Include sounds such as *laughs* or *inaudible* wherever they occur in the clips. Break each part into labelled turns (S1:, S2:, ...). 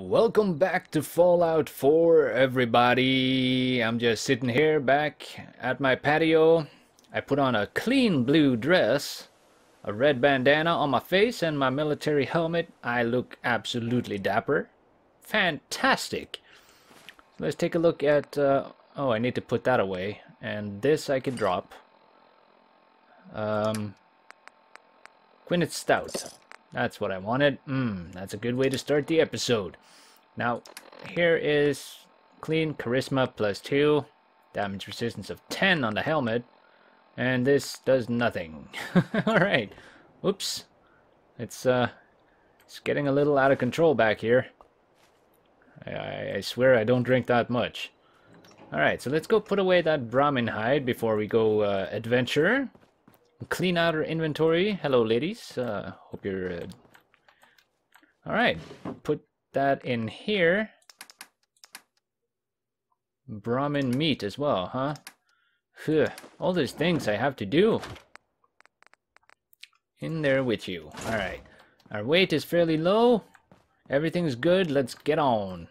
S1: Welcome back to Fallout 4, everybody. I'm just sitting here back at my patio. I put on a clean blue dress, a red bandana on my face, and my military helmet. I look absolutely dapper. Fantastic. Let's take a look at... Uh, oh, I need to put that away. And this I can drop. Um, Gwinnett Stout. That's what I wanted. Mmm, that's a good way to start the episode. Now, here is clean charisma plus 2, damage resistance of 10 on the helmet, and this does nothing. *laughs* Alright, oops. It's, uh, it's getting a little out of control back here. I, I swear I don't drink that much. Alright, so let's go put away that Brahmin hide before we go uh, adventure. Clean out our inventory. Hello, ladies. Uh, hope you're... Uh... Alright, put that in here. Brahmin meat as well, huh? Phew, all these things I have to do. In there with you. Alright. Our weight is fairly low. Everything's good. Let's get on.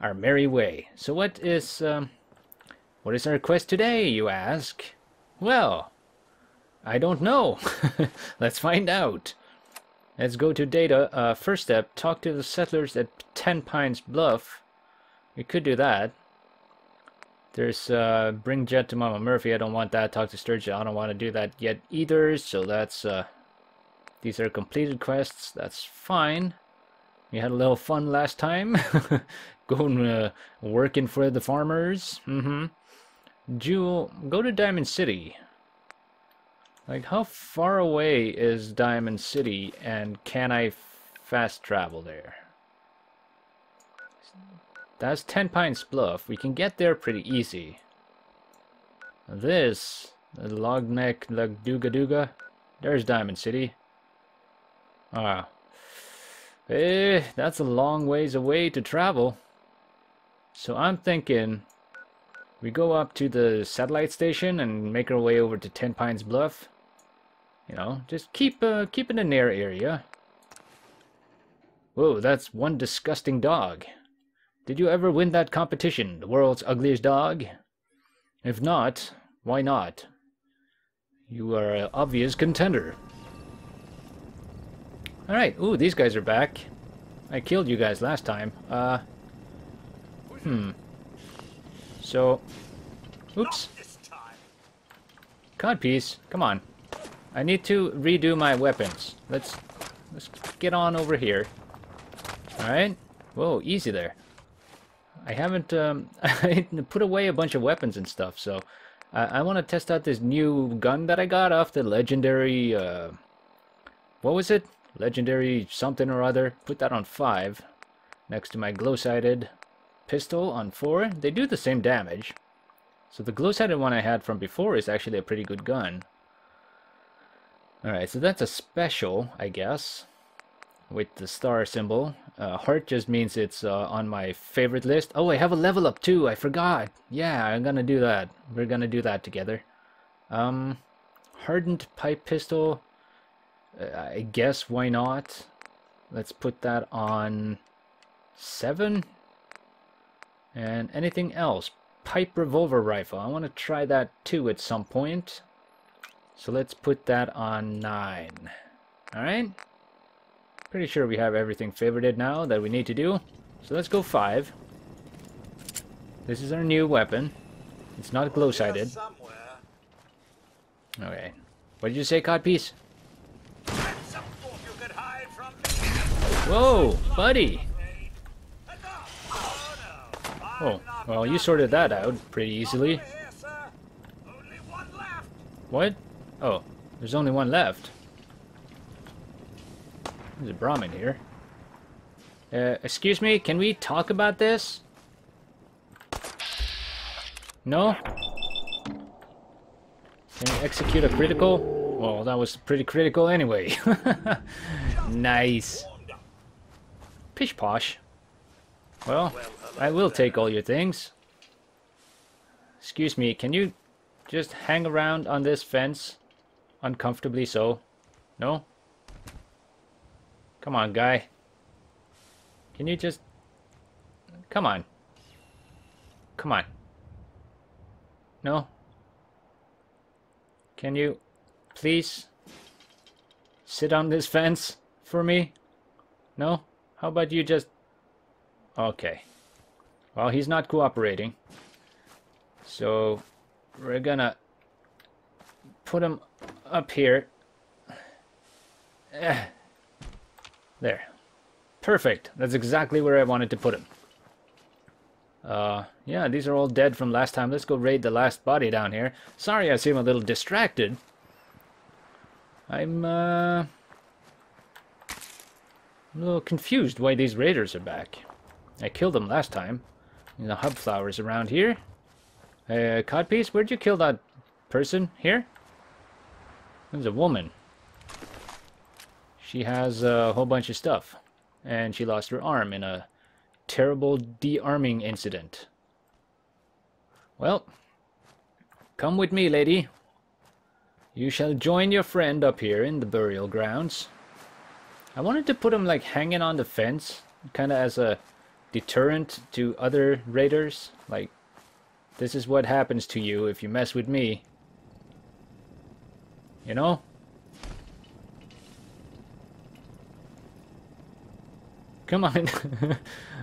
S1: Our merry way. So what is... Um, what is our quest today, you ask? Well, I don't know. *laughs* Let's find out. Let's go to data. Uh, first step, talk to the settlers at Ten Pines Bluff. We could do that. There's uh, bring Jet to Mama Murphy. I don't want that. Talk to Sturgeon. I don't want to do that yet either. So that's uh, these are completed quests. That's fine. We had a little fun last time. *laughs* Going uh, working for the farmers. Mm-hmm. Jewel, go to Diamond City. Like, how far away is Diamond City, and can I fast travel there? That's Ten Pines Bluff. We can get there pretty easy. This, Logneck Duga Duga, there's Diamond City. Ah. Eh, that's a long ways away to travel. So I'm thinking we go up to the satellite station and make our way over to Ten Pines Bluff. You know, just keep uh, keep in the near area. Whoa, that's one disgusting dog. Did you ever win that competition, the world's ugliest dog? If not, why not? You are an obvious contender. Alright, ooh, these guys are back. I killed you guys last time. Uh, hmm. So, oops. Codpiece, come on. I need to redo my weapons. Let's let's get on over here. Alright. Whoa, easy there. I haven't um, *laughs* put away a bunch of weapons and stuff, so I, I want to test out this new gun that I got off the legendary, uh, what was it? Legendary something or other. Put that on 5, next to my glow-sighted pistol on 4. They do the same damage. So the glow-sighted one I had from before is actually a pretty good gun. Alright, so that's a special, I guess, with the star symbol. Uh, heart just means it's uh, on my favorite list. Oh, I have a level up too, I forgot. Yeah, I'm gonna do that. We're gonna do that together. Um, hardened pipe pistol, uh, I guess why not? Let's put that on 7. And anything else? Pipe revolver rifle. I want to try that too at some point. So let's put that on 9. Alright? Pretty sure we have everything favorited now that we need to do. So let's go 5. This is our new weapon. It's not glow-sighted. Okay. What did you say, Codpiece? Whoa, buddy! Oh, well, you sorted that out pretty easily. What? Oh, there's only one left. There's a Brahmin here. Uh, excuse me, can we talk about this? No? Can you execute a critical? Well, that was pretty critical anyway. *laughs* nice. Pish posh. Well, I will take all your things. Excuse me, can you just hang around on this fence? Uncomfortably so. No? Come on, guy. Can you just Come on. Come on. No? Can you please sit on this fence for me? No? How about you just... Okay. Well, he's not cooperating. So, we're gonna put him up here. Eh. There. Perfect. That's exactly where I wanted to put him. Uh, yeah, these are all dead from last time. Let's go raid the last body down here. Sorry I seem a little distracted. I'm, uh... a little confused why these raiders are back. I killed them last time. The hub flowers around here. Uh, Codpiece, where'd you kill that person? Here? There's a woman. She has a whole bunch of stuff. And she lost her arm in a terrible de-arming incident. Well, come with me, lady. You shall join your friend up here in the burial grounds. I wanted to put him like hanging on the fence, kind of as a deterrent to other raiders. Like, this is what happens to you if you mess with me. You know? Come on.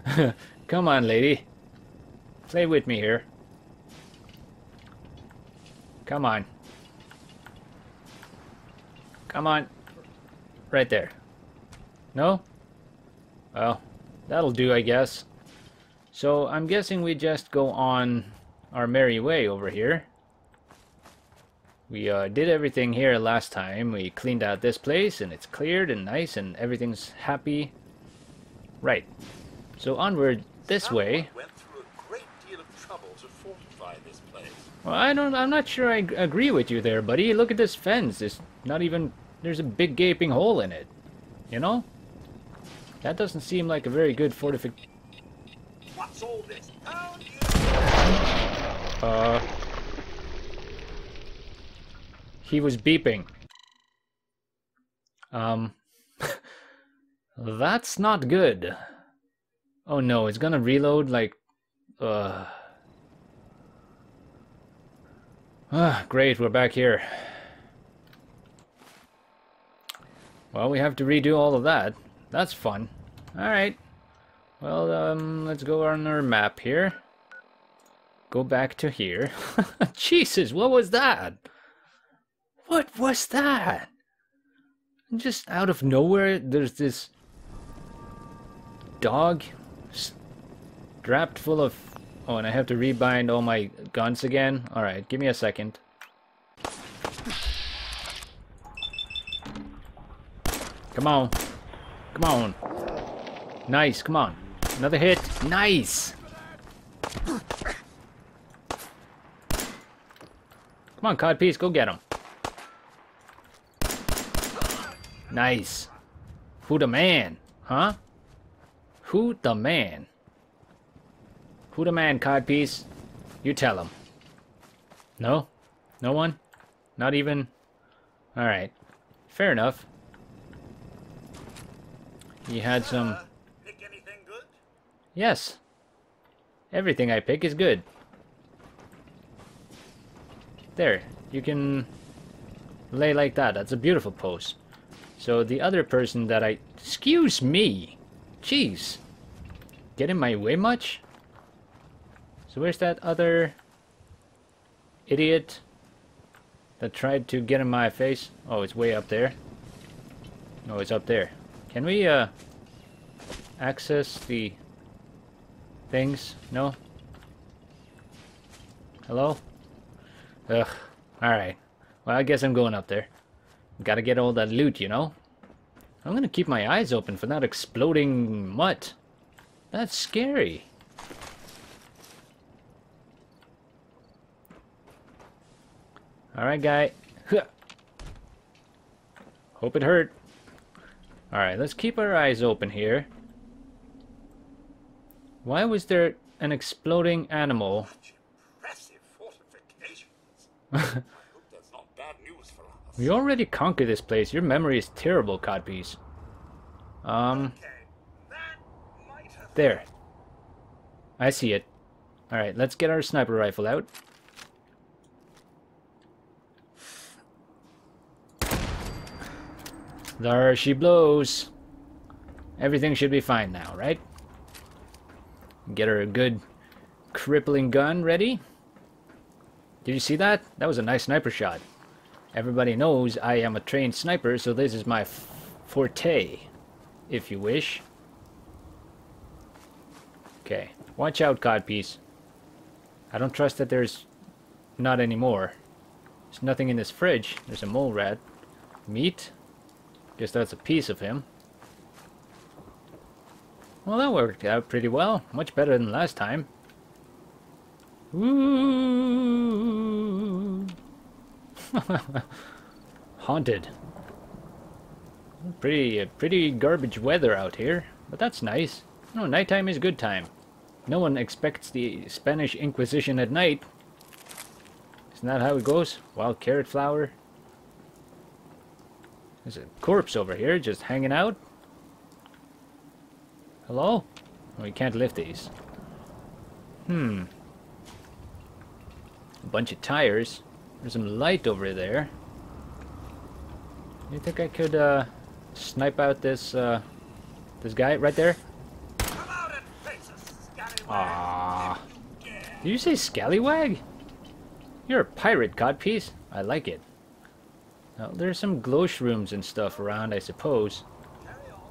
S1: *laughs* Come on, lady. Play with me here. Come on. Come on. Right there. No? Well, that'll do, I guess. So, I'm guessing we just go on our merry way over here. We uh, did everything here last time. We cleaned out this place, and it's cleared and nice, and everything's happy Right. So onward this way. Well, I don't. I'm not sure I agree with you there, buddy. Look at this fence. It's not even. There's a big gaping hole in it. You know. That doesn't seem like a very good fortification. What's all this? Uh. He was beeping. Um. *laughs* That's not good. Oh no, it's gonna reload like... Uh... Ah, great, we're back here. Well, we have to redo all of that. That's fun. Alright. Well, um, let's go on our map here. Go back to here. *laughs* Jesus, what was that? What was that? Just out of nowhere, there's this dog strapped full of... Oh, and I have to rebind all my guns again? Alright, give me a second. Come on. Come on. Nice, come on. Another hit. Nice! Come on, Codpiece, go get him. Nice. Who the man? Huh? Who the man? Who the man, Codpiece? You tell him. No? No one? Not even? Alright. Fair enough. He had some... Uh, pick anything good? Yes. Everything I pick is good. There. You can lay like that. That's a beautiful pose. So the other person that I... Excuse me! Jeez. Get in my way much? So where's that other idiot that tried to get in my face? Oh, it's way up there. No, it's up there. Can we uh access the things? No? Hello? Ugh. Alright. Well, I guess I'm going up there. Gotta get all that loot, you know? I'm gonna keep my eyes open for that exploding mutt. That's scary. Alright, guy. Hope it hurt. Alright, let's keep our eyes open here. Why was there an exploding animal? *laughs* We already conquered this place. Your memory is terrible, Codpiece. Um... There. I see it. Alright, let's get our sniper rifle out. There she blows. Everything should be fine now, right? Get her a good crippling gun ready. Did you see that? That was a nice sniper shot. Everybody knows I am a trained sniper, so this is my forte, if you wish. Okay, watch out, codpiece. I don't trust that there's not any more. There's nothing in this fridge. There's a mole rat. Meat? Guess that's a piece of him. Well, that worked out pretty well. Much better than last time. Ooh. *laughs* Haunted. Pretty, pretty garbage weather out here, but that's nice. No, nighttime is good time. No one expects the Spanish Inquisition at night. Isn't that how it goes? Wild carrot flower. There's a corpse over here just hanging out. Hello? Oh, we can't lift these. Hmm. A bunch of tires. There's some light over there. You think I could uh, snipe out this uh, this guy right there? Ah. Did you say scallywag? You're a pirate, codpiece. I like it. Now, there's some glow shrooms and stuff around, I suppose. Carry on.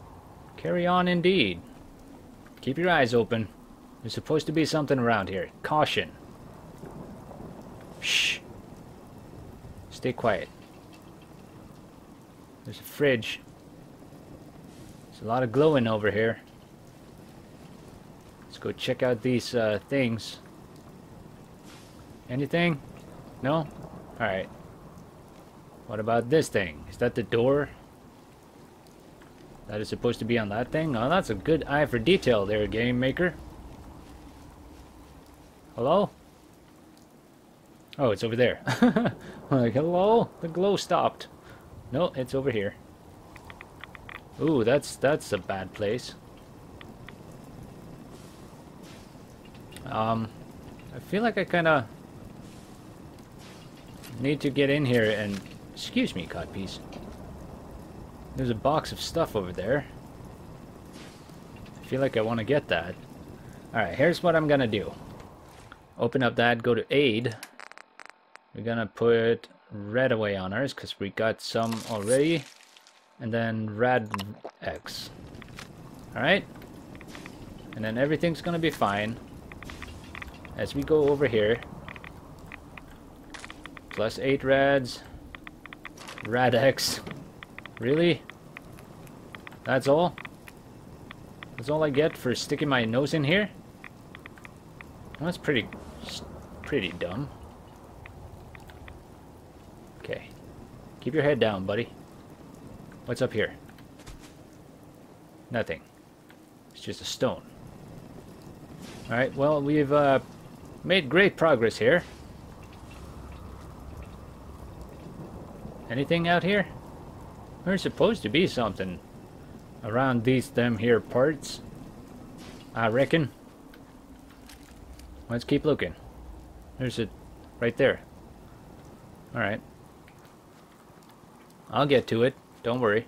S1: Carry on indeed. Keep your eyes open. There's supposed to be something around here. Caution. Shh. Stay quiet. There's a fridge. There's a lot of glowing over here. Let's go check out these uh, things. Anything? No? Alright. What about this thing? Is that the door? That is supposed to be on that thing? Oh, that's a good eye for detail there, game maker. Hello? Oh, it's over there. *laughs* like, hello? The glow stopped. No, it's over here. Ooh, that's that's a bad place. Um, I feel like I kind of need to get in here and... Excuse me, codpiece. There's a box of stuff over there. I feel like I want to get that. Alright, here's what I'm gonna do. Open up that, go to aid, we're gonna put RadAway on ours because we got some already. And then rad X. Alright? And then everything's gonna be fine. As we go over here. Plus 8 rads. Rad X. Really? That's all? That's all I get for sticking my nose in here? That's pretty, pretty dumb. Keep your head down, buddy. What's up here? Nothing. It's just a stone. Alright, well, we've uh, made great progress here. Anything out here? There's supposed to be something around these them here parts. I reckon. Let's keep looking. There's it right there. Alright. I'll get to it. Don't worry.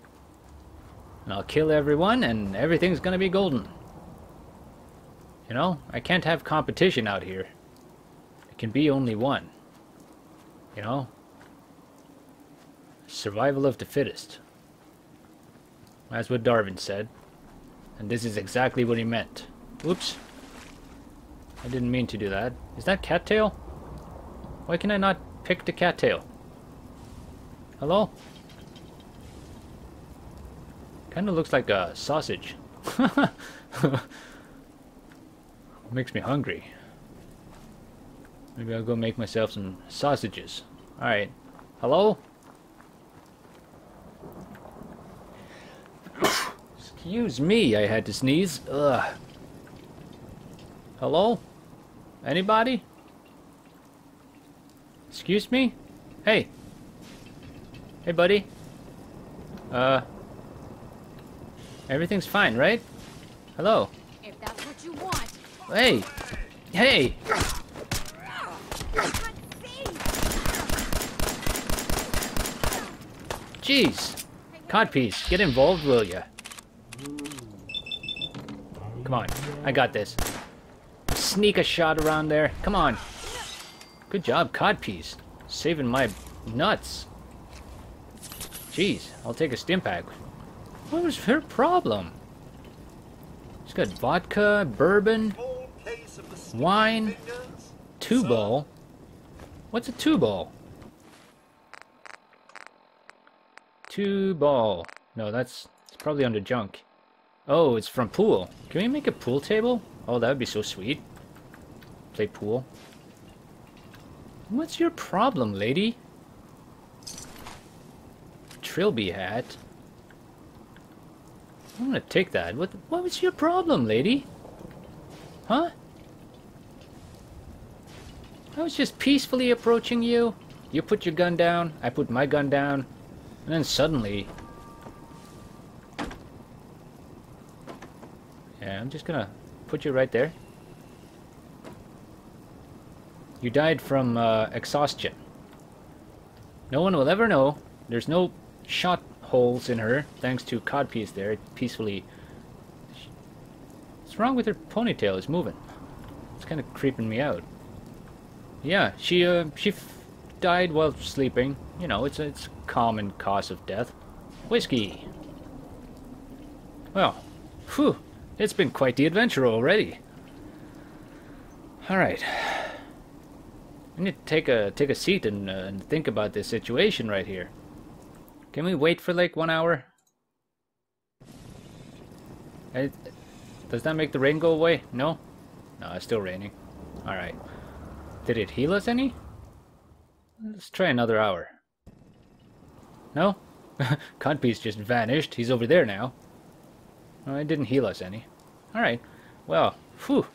S1: And I'll kill everyone and everything's gonna be golden. You know, I can't have competition out here. It can be only one. You know? Survival of the fittest. That's what Darwin said. And this is exactly what he meant. Oops. I didn't mean to do that. Is that cattail? Why can I not pick the cattail? Hello? Kind of looks like a sausage. *laughs* Makes me hungry. Maybe I'll go make myself some sausages. Alright. Hello? *coughs* Excuse me, I had to sneeze. Ugh. Hello? Anybody? Excuse me? Hey. Hey, buddy. Uh, Everything's fine, right? Hello.
S2: If that's what you want.
S1: Hey! Hey! Jeez! Codpiece, get involved, will ya? Come on, I got this. Sneak a shot around there. Come on. Good job, Codpiece. Saving my nuts. Jeez, I'll take a Stimpak. What was her problem? She's got vodka, bourbon, wine, two ball. What's a two ball? Two ball. No, that's it's probably under junk. Oh, it's from pool. Can we make a pool table? Oh, that would be so sweet. Play pool. What's your problem, lady? Trilby hat. I'm gonna take that. What what was your problem, lady? Huh? I was just peacefully approaching you. You put your gun down, I put my gun down, and then suddenly... Yeah, I'm just gonna put you right there. You died from uh, exhaustion. No one will ever know. There's no shot holes in her, thanks to Codpiece there, peacefully... What's wrong with her ponytail? It's moving. It's kind of creeping me out. Yeah, she, uh, she died while sleeping. You know, it's a, it's a common cause of death. Whiskey. Well, whew, it's been quite the adventure already. Alright. I need to take a take a seat and, uh, and think about this situation right here. Can we wait for like one hour? It, does that make the rain go away? No? No, it's still raining. Alright. Did it heal us any? Let's try another hour. No? *laughs* Codpiece just vanished. He's over there now. It didn't heal us any. Alright. Well, phew.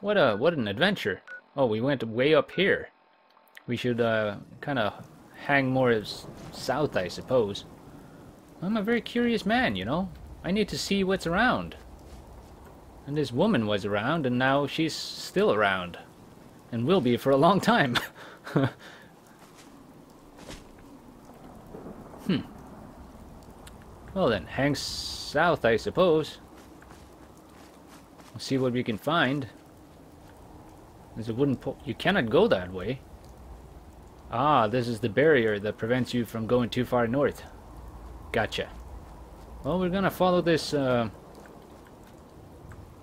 S1: What a what an adventure. Oh, we went way up here. We should uh, kind of hang more south, I suppose. I'm a very curious man, you know. I need to see what's around. And this woman was around, and now she's still around. And will be for a long time. *laughs* hmm. Well then, hang south, I suppose. We'll see what we can find. There's a wooden pole. You cannot go that way. Ah, this is the barrier that prevents you from going too far north. Gotcha. Well, we're gonna follow this uh,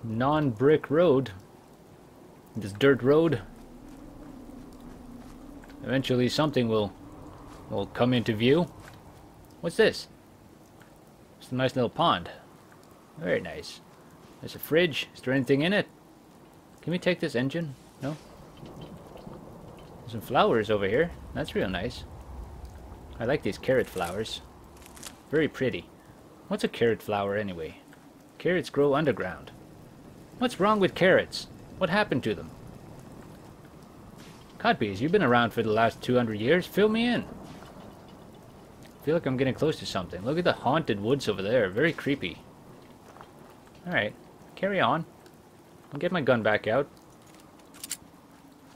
S1: non-brick road. This dirt road. Eventually something will will come into view. What's this? It's a nice little pond. Very nice. There's a fridge. Is there anything in it? Can we take this engine? No? Some flowers over here. That's real nice. I like these carrot flowers. Very pretty. What's a carrot flower anyway? Carrots grow underground. What's wrong with carrots? What happened to them? Codpiece, you've been around for the last 200 years. Fill me in. I feel like I'm getting close to something. Look at the haunted woods over there. Very creepy. Alright. Carry on. I'll get my gun back out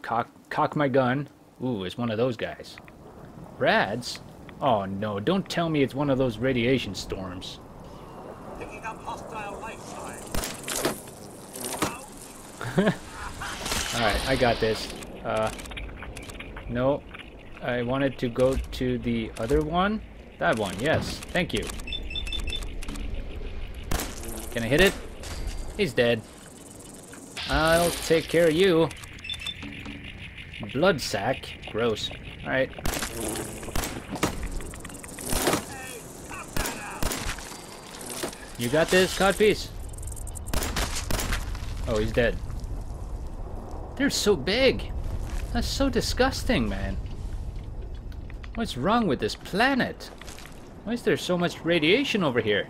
S1: cock, cock my gun. Ooh, it's one of those guys. Rads? Oh no, don't tell me it's one of those radiation storms. *laughs* Picking up hostile Alright, I got this. Uh, no, I wanted to go to the other one. That one, yes. Thank you. Can I hit it? He's dead. I'll take care of you. Blood sack. Gross. Alright. You got this, Codpiece? Oh, he's dead. They're so big. That's so disgusting, man. What's wrong with this planet? Why is there so much radiation over here?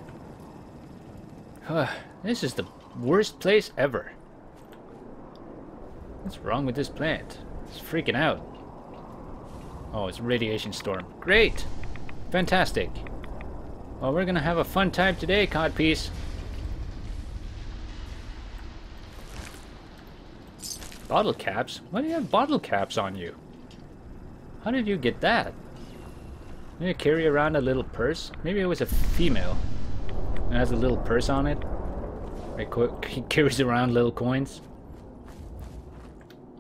S1: Huh, this is the worst place ever. What's wrong with this planet? It's freaking out. Oh, it's radiation storm. Great! Fantastic. Well, we're gonna have a fun time today, Codpiece. Bottle caps? Why do you have bottle caps on you? How did you get that? You carry around a little purse? Maybe it was a female. It has a little purse on it. It *laughs* carries around little coins.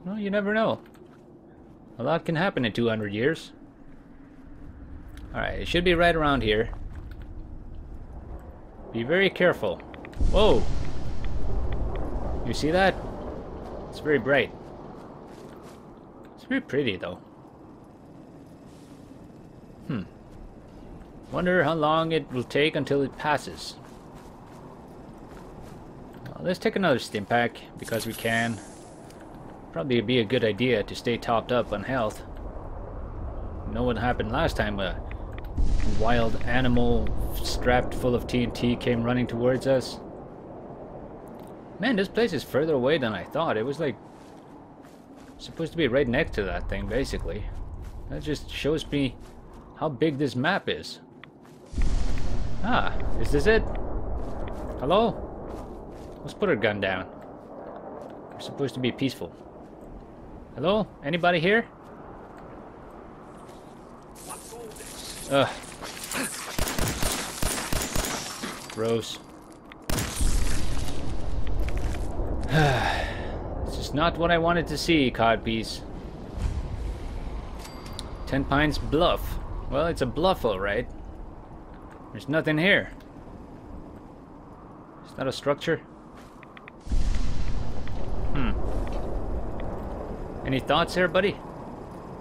S1: Well, you never know. A lot can happen in 200 years. Alright, it should be right around here. Be very careful. Whoa! You see that? It's very bright. It's very pretty though. Hmm. Wonder how long it will take until it passes. Well, let's take another Stimpak because we can. Probably be a good idea to stay topped up on health. know what happened last time a wild animal strapped full of TNT came running towards us. Man, this place is further away than I thought. It was like supposed to be right next to that thing, basically. That just shows me how big this map is. Ah, is this it? Hello? Let's put our gun down. We're supposed to be peaceful. Hello? Anybody here? Ugh. Gross. *sighs* this is not what I wanted to see, Codpiece. Ten Pines Bluff. Well, it's a bluff, alright. There's nothing here. Is that a structure? Any thoughts here, buddy?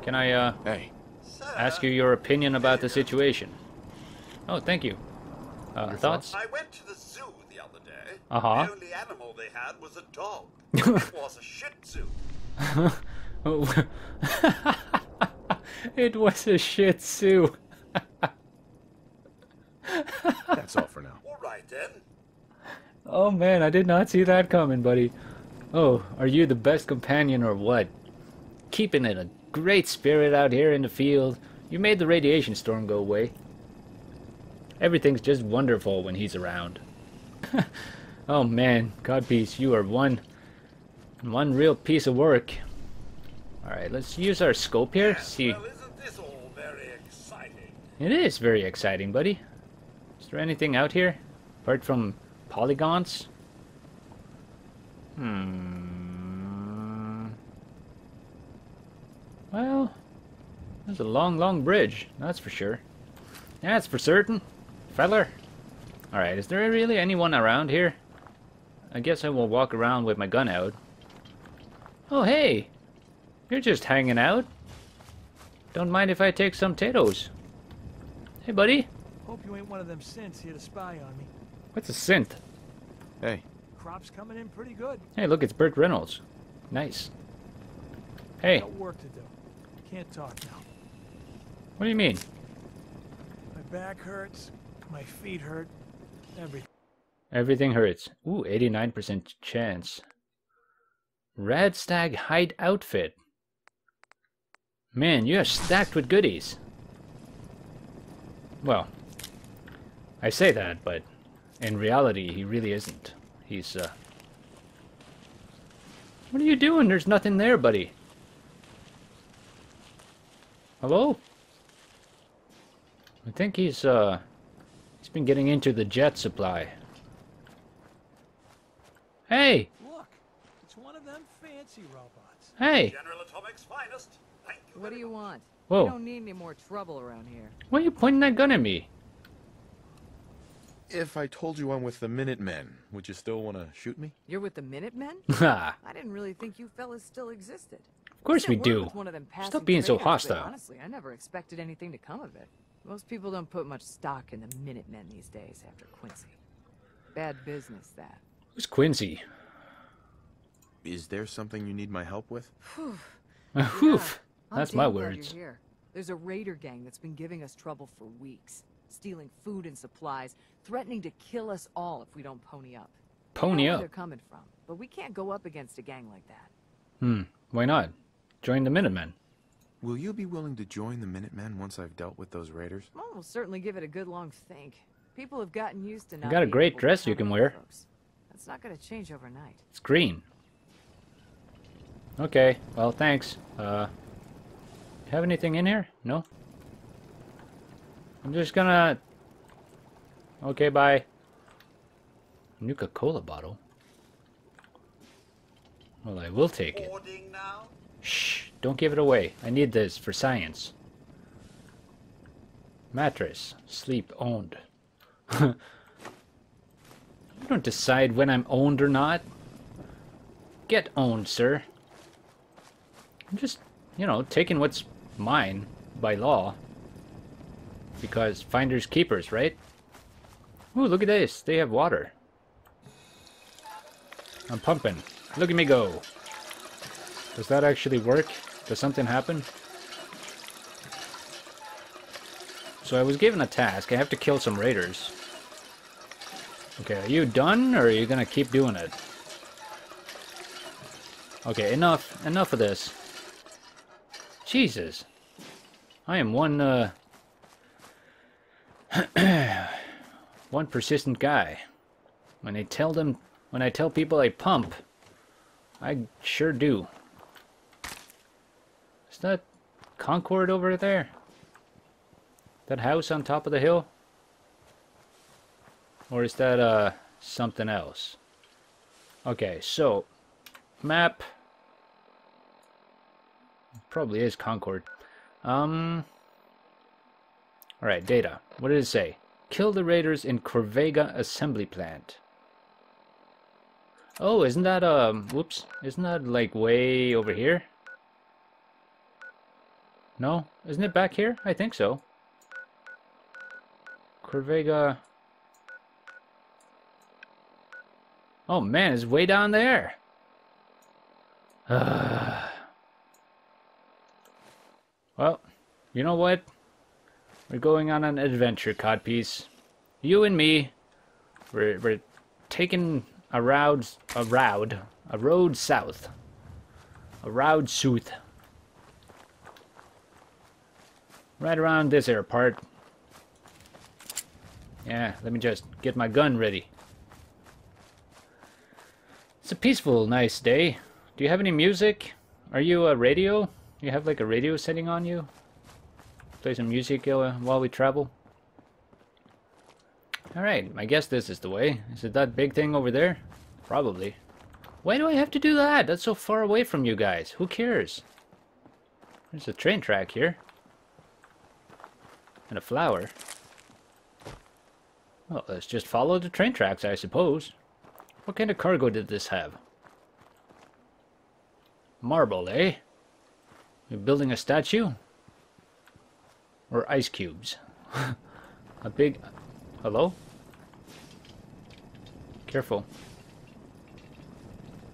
S1: Can I, uh...
S2: Hey.
S1: Ask you your opinion about the situation. Oh, thank you. Uh, thoughts?
S3: I went to the zoo the other day.
S1: Uh-huh.
S3: The only animal they had was a dog. it *laughs* was a Shih *laughs* Tzu.
S1: it was a Shih *laughs* Tzu.
S2: That's all for now.
S3: All right then.
S1: Oh man, I did not see that coming, buddy. Oh, are you the best companion or what? Keeping it a great spirit out here in the field. You made the radiation storm go away. Everything's just wonderful when he's around. *laughs* oh man, Codpiece, you are one one real piece of work. Alright, let's use our scope here.
S3: Yes,
S1: See
S3: Well, isn't this all very exciting?
S1: It is very exciting, buddy. Is there anything out here? Apart from polygons? Hmm. Well, there's a long, long bridge. That's for sure. That's for certain. Feller. Alright, is there really anyone around here? I guess I will walk around with my gun out. Oh, hey! You're just hanging out. Don't mind if I take some potatoes. Hey, buddy.
S4: Hope you ain't one of them synths here to spy on me.
S1: What's a synth?
S2: Hey.
S4: Crop's coming in pretty good.
S1: Hey, look, it's Burt Reynolds. Nice. Hey,
S4: Got work to do. Can't talk now.
S1: what do you mean?
S4: My back hurts. My feet hurt. Everything.
S1: Everything hurts. Ooh, 89% chance. Red Stag Hide Outfit. Man, you are stacked with goodies. Well, I say that, but in reality, he really isn't. He's, uh... What are you doing? There's nothing there, buddy. Hello? I think he's, uh... He's been getting into the jet supply. Hey!
S4: Look, it's one of them fancy robots.
S1: Hey!
S3: General Atomic's finest. Thank you.
S5: What do you want?
S1: Whoa.
S5: We don't need any more trouble around here.
S1: Why are you pointing that gun at me?
S2: If I told you I'm with the Minutemen, would you still want to shoot me?
S5: You're with the Minutemen? *laughs*
S1: Ha!
S5: I didn't really think you fellas still existed.
S1: Of course we do.
S5: with One of them
S1: Stop being so hostile.
S5: Honestly, I never expected anything to come of it. Most people don't put much stock in the Minutemen these days after Quincy. Bad business, that.
S1: Who's Quincy?
S2: Is there something you need my help with? *sighs* *laughs*
S1: Whew.
S5: I'm
S1: That's my
S5: damn glad
S1: words.
S5: You're here. There's a raider gang that's been giving us trouble for weeks, stealing food and supplies, threatening to kill us all if we don't pony up. We
S1: Pony
S5: know where
S1: up.
S5: They're coming from, but we can't go up against a gang like that.
S1: Hmm. Why not? Join the Minutemen.
S2: Will you be willing to join the Minutemen once I've dealt with those raiders?
S5: Well, we'll certainly give it a good long think. People have gotten used to not
S1: got a great dress you can wear.
S5: folks. That's not going to change overnight.
S1: It's green. Okay, well, thanks. Uh, have anything in here? No? I'm just gonna... Okay, bye. Nuka-Cola bottle? Well, I will take it. Shh, don't give it away. I need this for science. Mattress. Sleep owned. *laughs* you don't decide when I'm owned or not. Get owned, sir. I'm just, you know, taking what's mine by law. Because finders keepers, right? Ooh, look at this. They have water. I'm pumping. Look at me go. Does that actually work? Does something happen? So I was given a task. I have to kill some raiders. Okay, are you done, or are you gonna keep doing it? Okay, enough. Enough of this. Jesus. I am one, uh... *clears throat* one persistent guy. When I tell them... When I tell people I pump, I sure do. That Concord over there? That house on top of the hill? Or is that uh something else? Okay, so map probably is Concord. Um Alright, data. What did it say? Kill the raiders in Corvega assembly plant. Oh, isn't that um whoops, isn't that like way over here? No? Isn't it back here? I think so. Corvega. Oh man, it's way down there. *sighs* well, you know what? We're going on an adventure, Codpiece. You and me, we're, we're taking a road, a road, a road south. A road south. Right around this air part. Yeah, let me just get my gun ready. It's a peaceful, nice day. Do you have any music? Are you a radio? You have like a radio setting on you? Play some music uh, while we travel? Alright, I guess this is the way. Is it that big thing over there? Probably. Why do I have to do that? That's so far away from you guys. Who cares? There's a train track here. And a flower. Well, let's just follow the train tracks, I suppose. What kind of cargo did this have? Marble, eh? You're building a statue? Or ice cubes? *laughs* a big... Hello? Careful.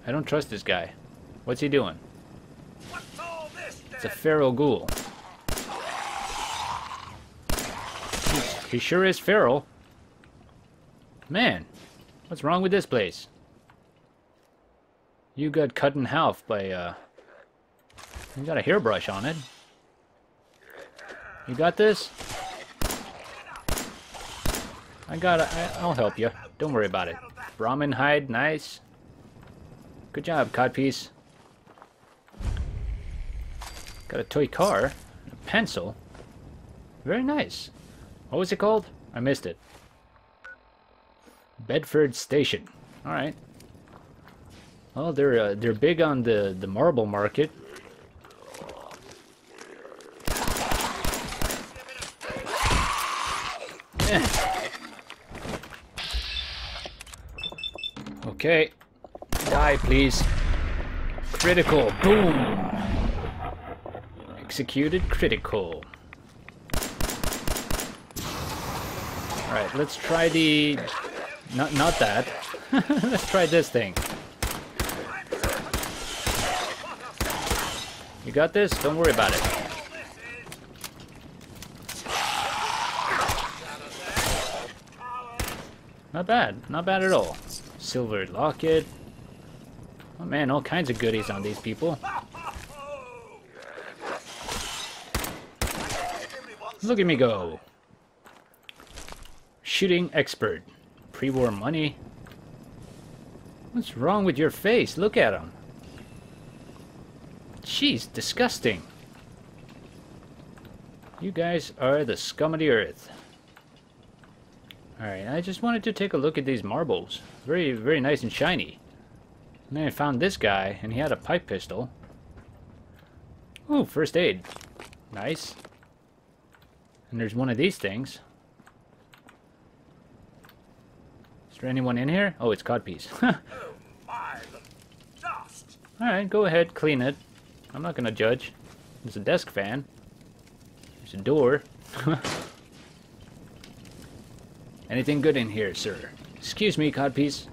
S1: I don't trust this guy. What's he doing?
S3: What's all this
S1: It's a feral ghoul. He sure is feral. Man, what's wrong with this place? You got cut in half by, uh... You got a hairbrush on it. You got this? I got it. I'll help you. Don't worry about it. Brahmin hide, nice. Good job, codpiece. Got a toy car, a pencil. Very nice. What was it called? I missed it. Bedford Station. All right. Well, they're uh, they're big on the the marble market. Okay. Die, please. Critical. Boom. Executed critical. Alright, let's try the... Not, not that. *laughs* let's try this thing. You got this? Don't worry about it. Not bad. Not bad at all. Silver locket. Oh man, all kinds of goodies on these people. Look at me go. Shooting expert. Pre-war money. What's wrong with your face? Look at him. Jeez, disgusting. You guys are the scum of the earth. Alright, I just wanted to take a look at these marbles. Very, very nice and shiny. And then I found this guy, and he had a pipe pistol. Ooh, first aid. Nice. And there's one of these things. Is there anyone in here? Oh, it's codpiece. *laughs* Alright, go ahead, clean it. I'm not gonna judge. There's a desk fan. There's a door. *laughs* Anything good in here, sir? Excuse me, codpiece.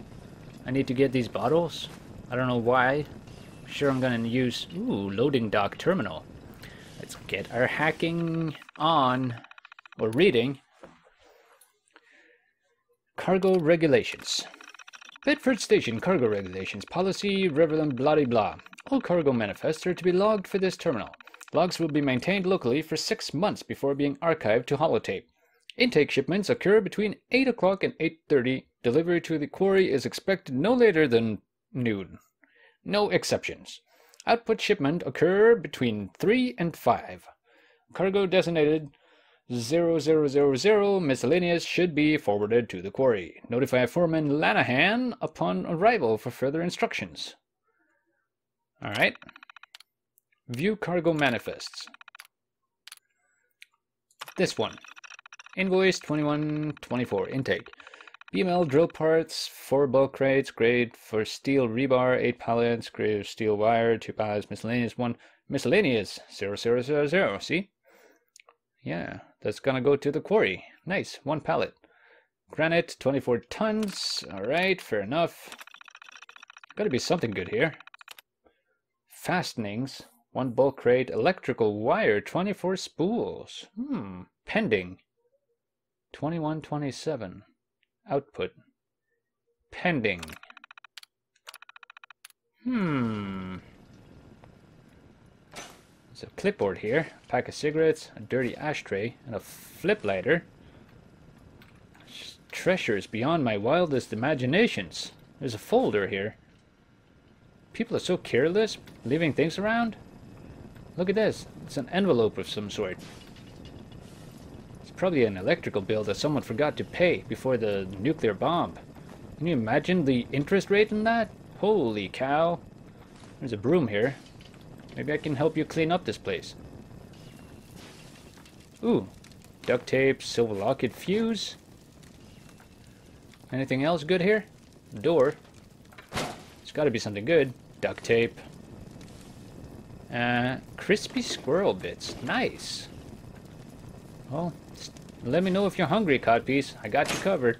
S1: I need to get these bottles. I don't know why. Sure, I'm gonna use... Ooh, loading dock terminal. Let's get our hacking on. Or reading. Cargo regulations. Bedford Station Cargo Regulations Policy Reverend blah blah. All cargo manifests are to be logged for this terminal. Logs will be maintained locally for six months before being archived to holotape. Intake shipments occur between 8 o'clock and 8.30. Delivery to the quarry is expected no later than noon. No exceptions. Output shipment occur between 3 and 5. Cargo designated 0000 miscellaneous should be forwarded to the quarry. Notify Foreman Lanahan upon arrival for further instructions. Alright. View cargo manifests. This one. Invoice 2124 intake. BML drill parts, 4 bulk crates, grade for steel rebar, 8 pallets, grade of steel wire, 2 pallets, miscellaneous 1, miscellaneous 0000, see? Yeah, that's gonna go to the quarry. Nice, one pallet. Granite, 24 tons. Alright, fair enough. Gotta be something good here. Fastenings, one bulk crate, electrical wire, 24 spools. Hmm, pending. 2127. Output. Pending. Hmm. There's a clipboard here, a pack of cigarettes, a dirty ashtray, and a flip lighter. Treasures beyond my wildest imaginations. There's a folder here. People are so careless, leaving things around. Look at this. It's an envelope of some sort. It's probably an electrical bill that someone forgot to pay before the nuclear bomb. Can you imagine the interest rate in that? Holy cow. There's a broom here. Maybe I can help you clean up this place. Ooh, duct tape, silver locket fuse. Anything else good here? Door. It's got to be something good. Duct tape. Uh, crispy squirrel bits. Nice. Well, let me know if you're hungry, codpiece. I got you covered.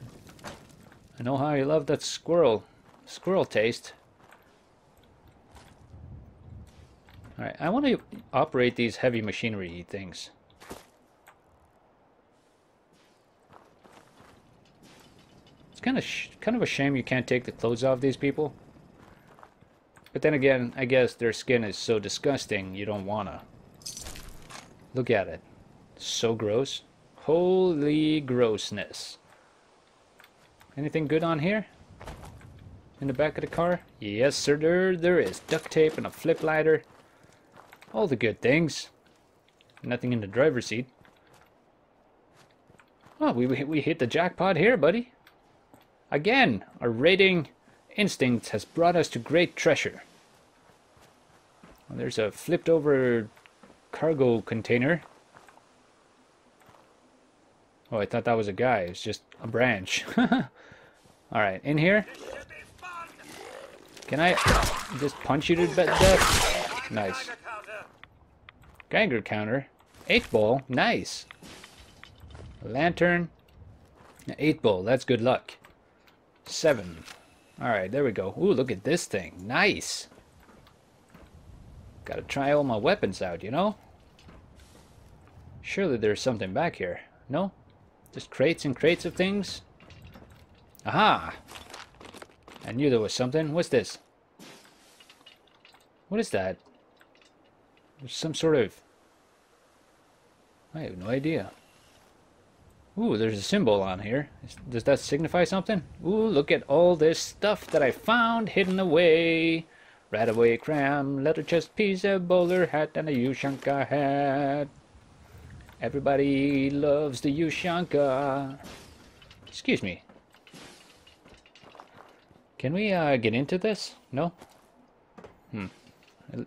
S1: I know how you love that squirrel, squirrel taste. Alright, I want to operate these heavy machinery things. It's kind of kind of a shame you can't take the clothes off these people. But then again, I guess their skin is so disgusting you don't wanna. Look at it. So gross. Holy grossness. Anything good on here? In the back of the car? Yes, sir, there, there is. Duct tape and a flip lighter. All the good things. Nothing in the driver's seat. Oh, we, we hit the jackpot here, buddy. Again, our raiding instinct has brought us to great treasure. There's a flipped over cargo container. Oh, I thought that was a guy. It's just a branch. *laughs* Alright, in here. Can I just punch you to death? Nice. Geiger counter. Eight ball. Nice. Lantern. Eight ball. That's good luck. Seven. Alright, there we go. Ooh, look at this thing. Nice. Gotta try all my weapons out, you know? Surely there's something back here. No? Just crates and crates of things? Aha! I knew there was something. What's this? What is that? There's some sort of... I have no idea. Ooh, there's a symbol on here. Does that signify something? Ooh, look at all this stuff that I found hidden away. Right away, cram, leather chest piece, a bowler hat, and a Ushanka hat. Everybody loves the Ushanka. Excuse me. Can we uh, get into this? No? Hmm.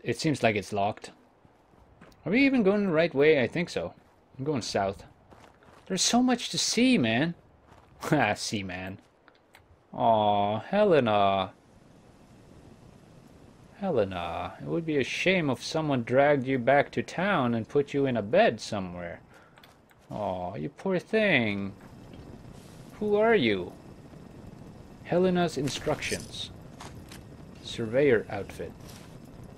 S1: It seems like it's locked. Are we even going the right way? I think so. I'm going south. There's so much to see, man. *laughs* Ah, see, man. Aw, Helena. Helena, it would be a shame if someone dragged you back to town and put you in a bed somewhere. Aw, you poor thing. Who are you? Helena's instructions. Surveyor outfit.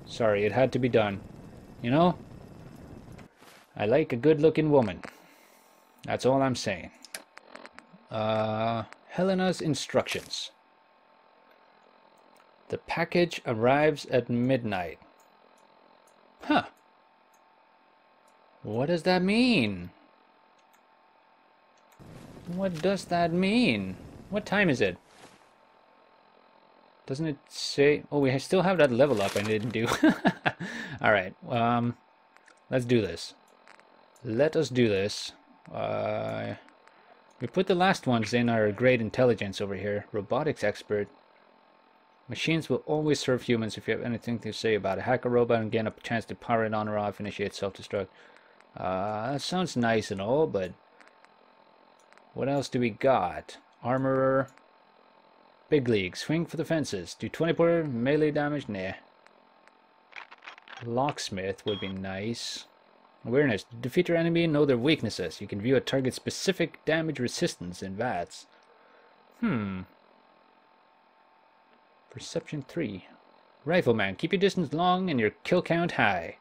S1: Sorry, it had to be done. You know, I like a good-looking woman. That's all I'm saying. Uh, Helena's instructions. The package arrives at midnight. Huh. What does that mean? What does that mean? What time is it? Doesn't it say... Oh, we still have that level up I didn't do. *laughs* Alright, um, let's do this. Let us do this. Uh, we put the last ones in our great intelligence over here. Robotics expert. Machines will always serve humans if you have anything to say about it. Hack a robot and gain a chance to power it on or off, initiate self-destruct. Uh, that sounds nice and all, but... What else do we got? Armorer. Big league. Swing for the fences. Do 24 melee damage? Nah. Locksmith would be nice. Awareness. Defeat your enemy know their weaknesses. You can view a target's specific damage resistance in VATS. Hmm. Perception 3. Rifleman. Keep your distance long and your kill count high.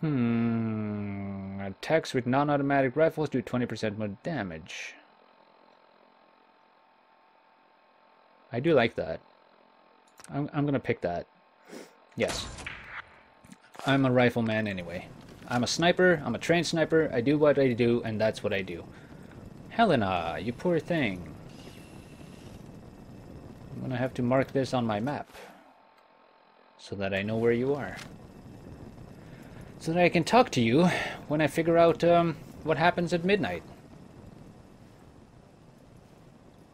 S1: Hmm. Attacks with non-automatic rifles do 20% more damage. I do like that. I'm, I'm gonna pick that. Yes. I'm a rifleman anyway. I'm a sniper, I'm a trained sniper, I do what I do, and that's what I do. Helena, you poor thing. I'm gonna have to mark this on my map. So that I know where you are. So that I can talk to you when I figure out um, what happens at midnight.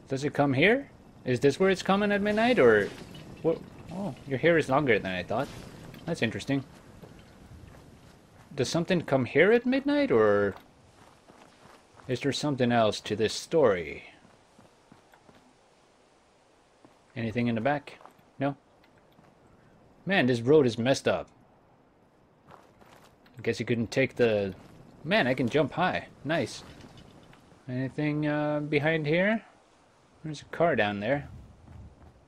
S1: Does it come here? Is this where it's coming at midnight, or... What? Oh, your hair is longer than I thought. That's interesting. Does something come here at midnight, or is there something else to this story? Anything in the back? No? Man, this road is messed up. I guess you couldn't take the... Man, I can jump high. Nice. Anything uh, behind here? There's a car down there.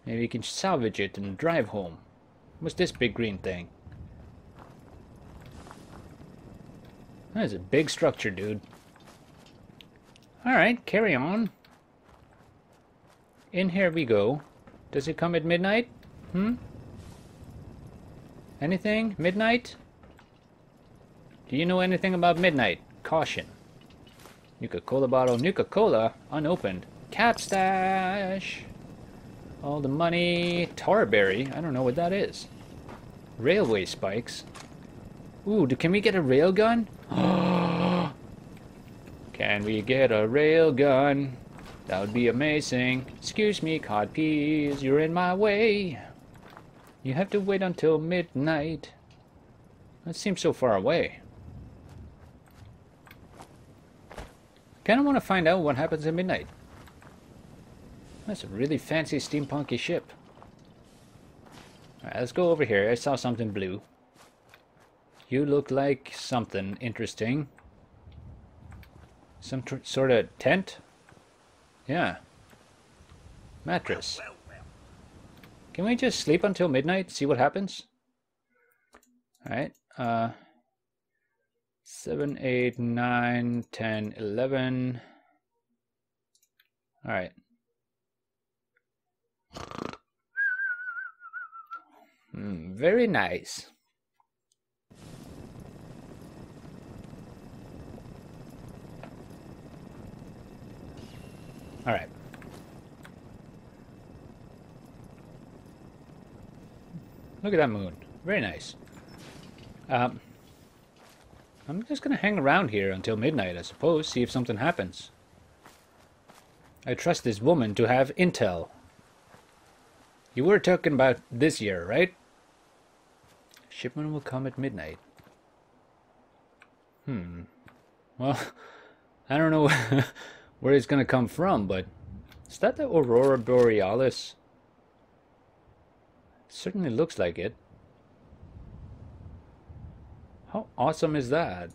S1: Maybe you can salvage it and drive home. What's this big green thing? That is a big structure, dude. Alright, carry on. In here we go. Does it come at midnight? Hmm? Anything? Midnight? Do you know anything about midnight? Caution. Nuka-Cola bottle. Nuka-Cola unopened. Cap stash. All the money. Tarberry. I don't know what that is. Railway spikes. Ooh, can we get a railgun? *gasps* Can we get a railgun? That would be amazing. Excuse me, codpiece, you're in my way. You have to wait until midnight. That seems so far away. Kinda wanna find out what happens at midnight. That's a really fancy steampunky ship. Alright, let's go over here. I saw something blue. You look like something interesting. Some sort of tent? Yeah. Mattress. Can we just sleep until midnight, see what happens? Alright, uh... 7, 8, 9, 10, 11... Alright. Mm, very nice. Alright. Look at that moon. Very nice. Um, I'm just gonna hang around here until midnight, I suppose, see if something happens. I trust this woman to have intel. You were talking about this year, right? Shipment will come at midnight. Hmm. Well, *laughs* I don't know *laughs* where it's gonna come from, but is that the Aurora Borealis? certainly looks like it. How awesome is that?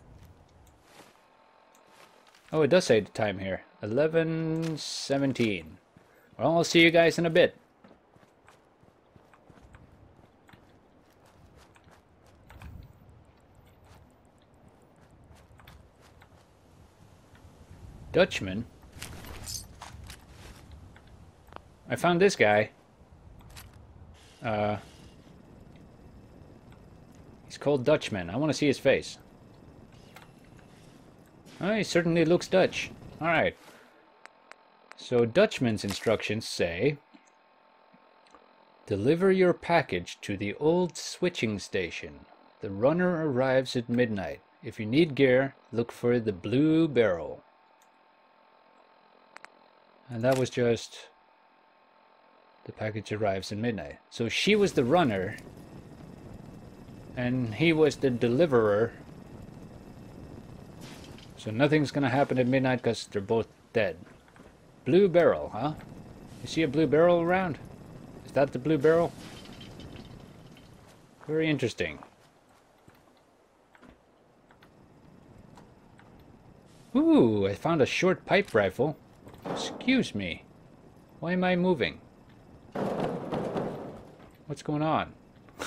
S1: Oh, it does say the time here. 11.17. Well, I'll see you guys in a bit. Dutchman? I found this guy. Uh, he's called Dutchman. I want to see his face. Oh, he certainly looks Dutch. Alright. So Dutchman's instructions say... Deliver your package to the old switching station. The runner arrives at midnight. If you need gear, look for the blue barrel. And that was just the package arrives at midnight. So she was the runner, and he was the deliverer. So nothing's gonna happen at midnight because they're both dead. Blue barrel, huh? You see a blue barrel around? Is that the blue barrel? Very interesting. Ooh, I found a short pipe rifle. Excuse me. Why am I moving? What's going on?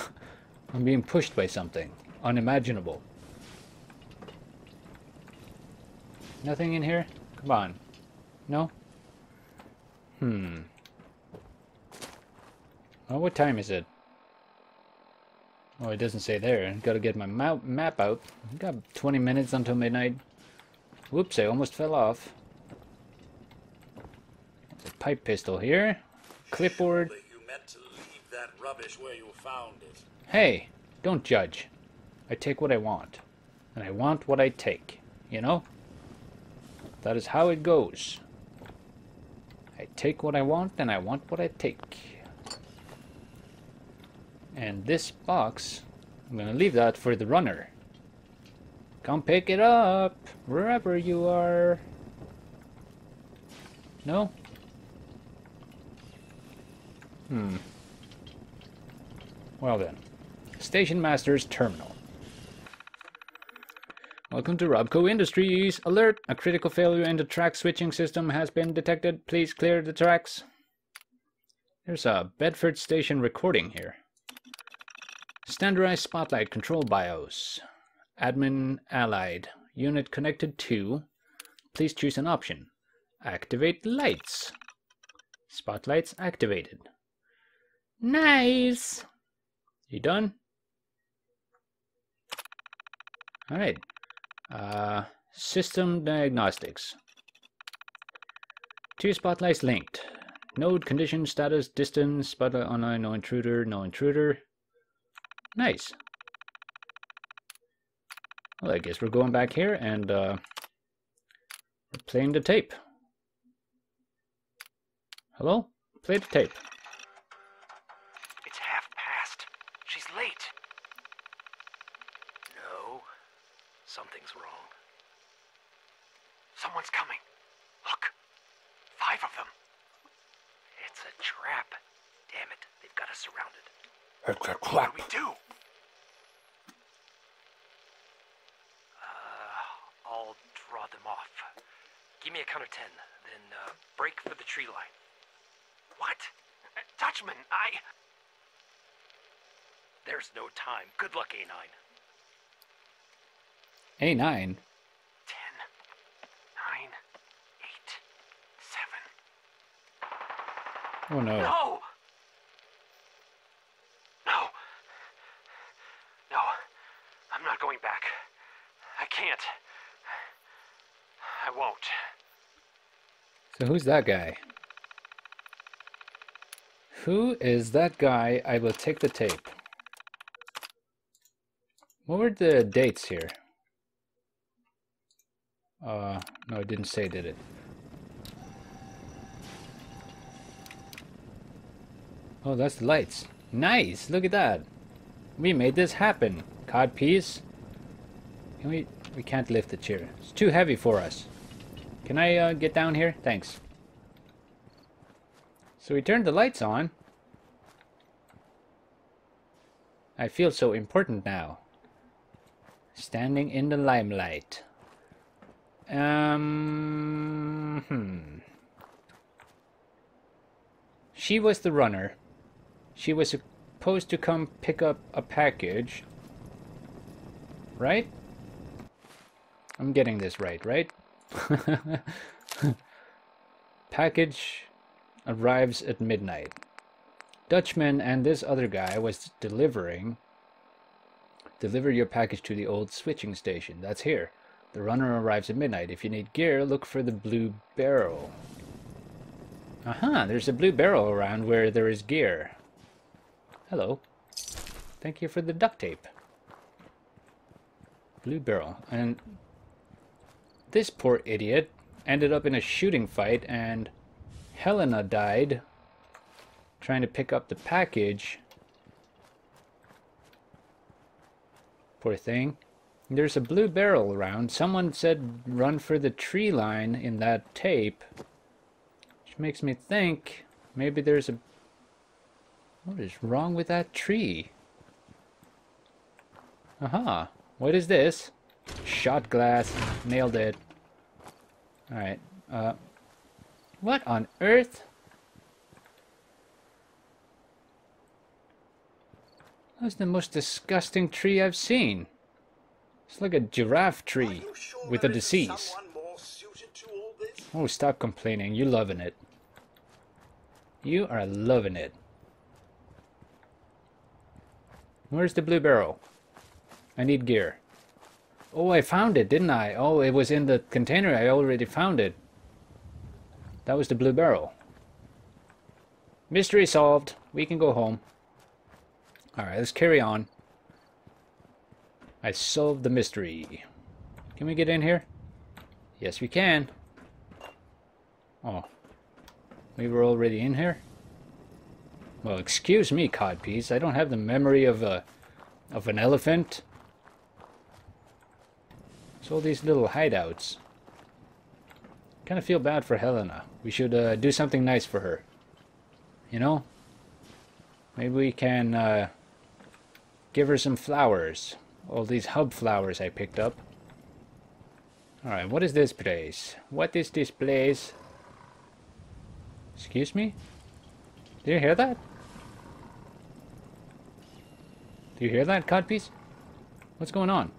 S1: *laughs* I'm being pushed by something. Unimaginable. Nothing in here? Come on. No? Hmm. Oh, what time is it? Oh, it doesn't say there. Gotta get my map out. Got 20 minutes until midnight. Whoops, I almost fell off. pipe pistol here. Clipboard rubbish where you found it. Hey, don't judge. I take what I want. And I want what I take. You know? That is how it goes. I take what I want and I want what I take. And this box, I'm gonna leave that for the runner. Come pick it up, wherever you are. No? Hmm. Well then, Station Master's Terminal. Welcome to Robco Industries. Alert! A critical failure in the track switching system has been detected. Please clear the tracks. There's a Bedford Station recording here. Standardized Spotlight Control BIOS. Admin Allied. Unit connected to. Please choose an option. Activate lights. Spotlights activated. Nice! You done? All right. Uh, system diagnostics. Two spotlights linked. Node condition status distance spotlight online no intruder no intruder. Nice. Well, I guess we're going back here and uh, playing the tape. Hello? Play the tape.
S6: Someone's coming. Look. Five of them. It's a trap. Damn it. They've got us surrounded.
S2: It's a trap.
S6: What do we do? Uh, I'll draw them off. Give me a count of ten, then uh, break for the tree line. What? Uh, Dutchman, I... There's no time. Good luck, A9.
S1: A9? Oh no.
S6: No! No! No. I'm not going back. I can't. I won't.
S1: So who's that guy? Who is that guy? I will take the tape. What were the dates here? Uh, no, it didn't say, did it? Oh, that's the lights. Nice! Look at that! We made this happen. Cod piece. Can we... We can't lift the chair. It's too heavy for us. Can I uh, get down here? Thanks. So we turned the lights on. I feel so important now. Standing in the limelight. Um, hmm. She was the runner. She was supposed to come pick up a package. Right? I'm getting this right, right? *laughs* package arrives at midnight. Dutchman and this other guy was delivering deliver your package to the old switching station. That's here. The runner arrives at midnight. If you need gear, look for the blue barrel. Aha, uh -huh, there's a blue barrel around where there is gear. Hello. Thank you for the duct tape. Blue barrel. And this poor idiot ended up in a shooting fight and Helena died trying to pick up the package. Poor thing. There's a blue barrel around. Someone said run for the tree line in that tape. Which makes me think maybe there's a... What is wrong with that tree? Aha. What is this? Shot glass. Nailed it. Alright. Uh, what on earth? That's the most disgusting tree I've seen. It's like a giraffe tree
S3: sure
S1: with a disease. Oh, stop complaining. You're loving it. You are loving it. Where's the blue barrel? I need gear. Oh, I found it, didn't I? Oh, it was in the container. I already found it. That was the blue barrel. Mystery solved. We can go home. Alright, let's carry on. I solved the mystery. Can we get in here? Yes, we can. Oh. We were already in here? Well, excuse me, codpiece. I don't have the memory of a of an elephant. It's all these little hideouts. Kind of feel bad for Helena. We should uh, do something nice for her. You know? Maybe we can uh, give her some flowers. All these hub flowers I picked up. Alright, what is this place? What is this place? Excuse me? Do you hear that? Do you hear that, codpiece? What's going on?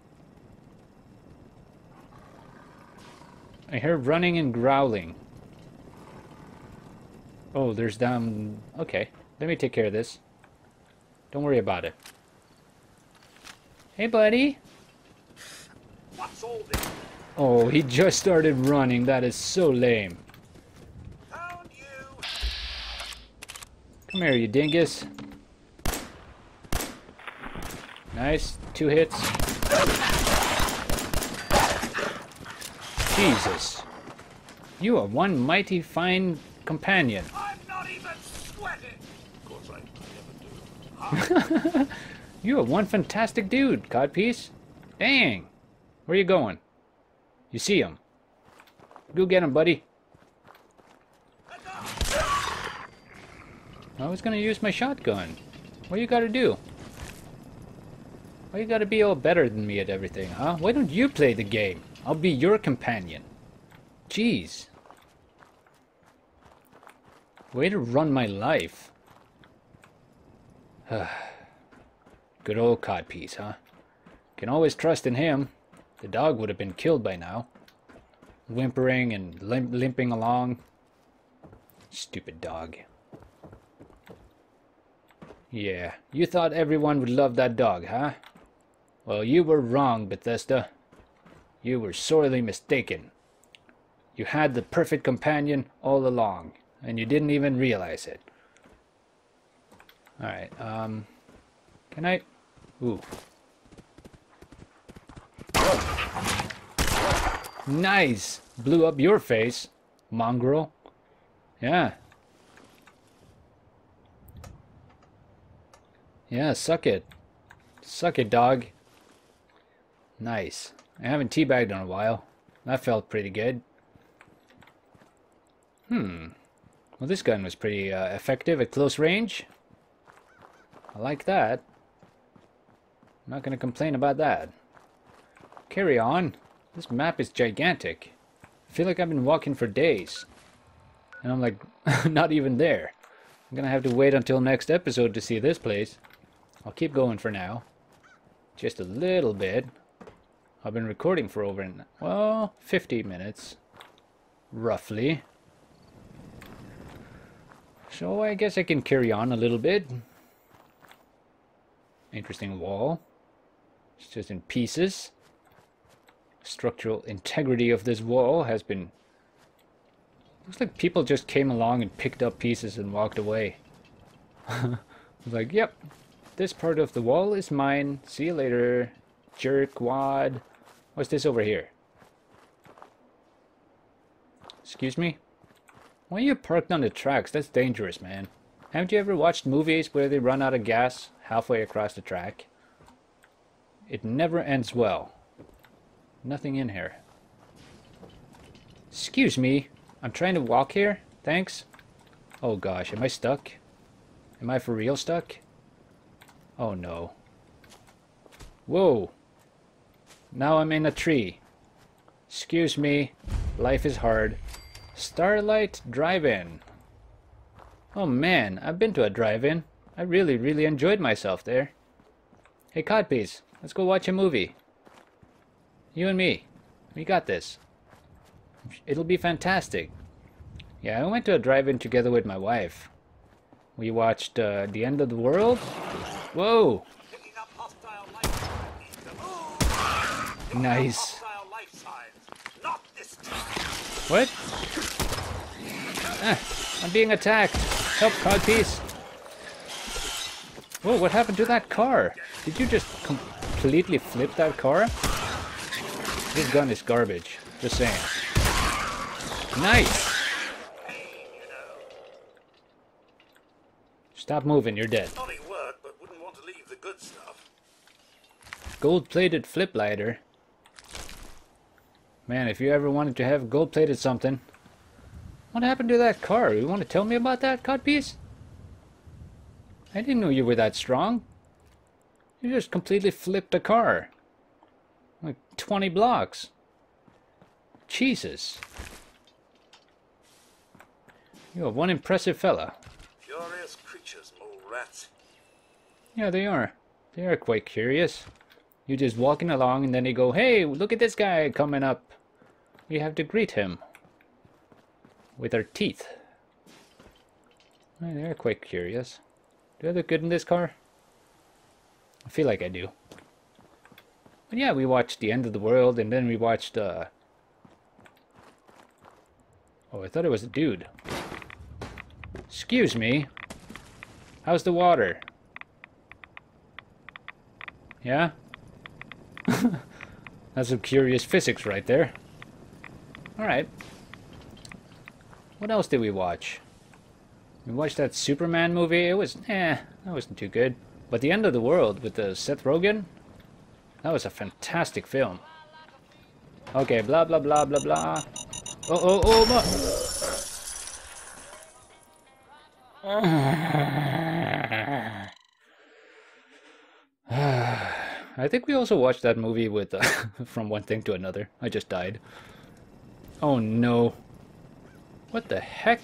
S1: I hear running and growling. Oh, there's down... Okay, let me take care of this. Don't worry about it. Hey, buddy.
S3: What's all this?
S1: Oh, he just started running. That is so lame.
S3: Found you.
S1: Come here, you dingus. Nice. Two hits. Jesus. You are one mighty fine companion.
S3: I'm not even sweating. Of course I, I never do. *laughs*
S1: You are one fantastic dude, Codpiece. Dang. Where you going? You see him. Go get him, buddy. I was gonna use my shotgun. What you gotta do? Why you gotta be all better than me at everything, huh? Why don't you play the game? I'll be your companion. Jeez. Way to run my life. *sighs* *sighs* Good old codpiece, huh? Can always trust in him. The dog would have been killed by now. Whimpering and limp limping along. Stupid dog. Yeah, you thought everyone would love that dog, huh? Well, you were wrong, Bethesda. You were sorely mistaken. You had the perfect companion all along, and you didn't even realize it. Alright, um... Can I... Ooh. Nice! Blew up your face, mongrel. Yeah. Yeah, suck it. Suck it, dog. Nice. I haven't teabagged in a while. That felt pretty good. Hmm. Well, this gun was pretty uh, effective at close range. I like that. I'm not going to complain about that. Carry on. This map is gigantic. I feel like I've been walking for days. And I'm like, *laughs* not even there. I'm going to have to wait until next episode to see this place. I'll keep going for now. Just a little bit. I've been recording for over, well, 50 minutes. Roughly. So I guess I can carry on a little bit. Interesting wall. It's just in pieces. Structural integrity of this wall has been... Looks like people just came along and picked up pieces and walked away. *laughs* like, yep, this part of the wall is mine. See you later, jerkwad. What's this over here? Excuse me? Why are you parked on the tracks? That's dangerous, man. Haven't you ever watched movies where they run out of gas halfway across the track? It never ends well. Nothing in here. Excuse me. I'm trying to walk here. Thanks. Oh gosh, am I stuck? Am I for real stuck? Oh no. Whoa. Now I'm in a tree. Excuse me. Life is hard. Starlight Drive-In. Oh man, I've been to a drive-in. I really, really enjoyed myself there. Hey Codpiece, let's go watch a movie. You and me. We got this. It'll be fantastic. Yeah, I went to a drive-in together with my wife. We watched uh, The End of the World. Whoa! Nice. What? Ah, I'm being attacked. Help, Codpiece. Whoa, what happened to that car? Did you just completely flip that car? This gun is garbage. Just saying. Nice! Stop moving, you're dead.
S3: Work, but wouldn't want to leave the good stuff.
S1: Gold-plated flip lighter. Man, if you ever wanted to have gold-plated something. What happened to that car? You want to tell me about that, Codpiece? I didn't know you were that strong. You just completely flipped a car. Like 20 blocks. Jesus. You're one impressive fella.
S3: Curious creatures, mole rats.
S1: Yeah, they are. They are quite curious. You're just walking along and then they go, Hey, look at this guy coming up. We have to greet him. With our teeth. Well, they're quite curious. Do I look good in this car? I feel like I do. But yeah, we watched The End of the World and then we watched, uh... Oh, I thought it was a dude. Excuse me. How's the water? Yeah? *laughs* That's some curious physics right there. Alright. What else did we watch? We watched that Superman movie. It was, eh, that wasn't too good. But The End of the World with the Seth Rogen, that was a fantastic film. Okay, blah, blah, blah, blah, blah. Oh, oh, oh, my. *sighs* I think we also watched that movie with uh, *laughs* From One Thing to Another. I just died. Oh no. What the heck?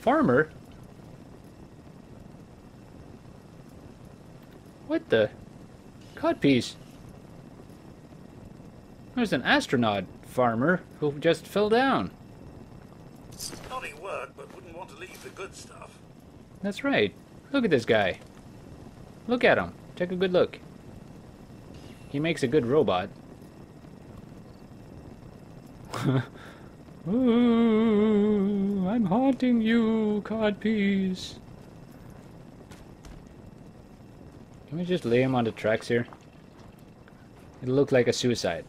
S1: Farmer? What the? Codpiece. There's an astronaut farmer who just fell down.
S3: Naughty work, but wouldn't want to leave the good stuff.
S1: That's right. Look at this guy. Look at him. Take a good look. He makes a good robot. *laughs* Ooh, I'm haunting you, Codpiece. Can we just lay him on the tracks here? It looked like a suicide.